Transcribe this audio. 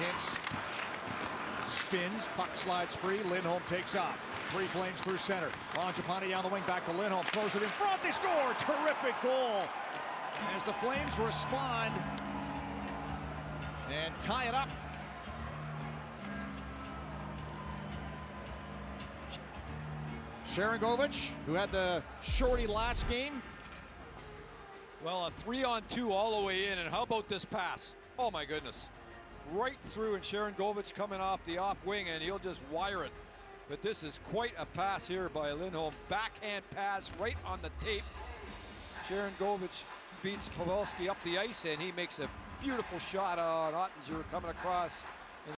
Hintz spins, puck slides free. Lindholm takes off. Three flames through center. Mangiapane down the wing, back to Lindholm. Throws it in front. They score. Terrific goal. As the Flames respond and tie it up. Sharangovich, who had the shorty last game. Well, a three on two all the way in, and how about this pass? Oh my goodness. Right through, and Sharangovich coming off the off wing, and he'll just wire it. But this is quite a pass here by Lindholm. Backhand pass right on the tape. Sharangovich beats Pavelski up the ice, and he makes a beautiful shot on Oettinger coming across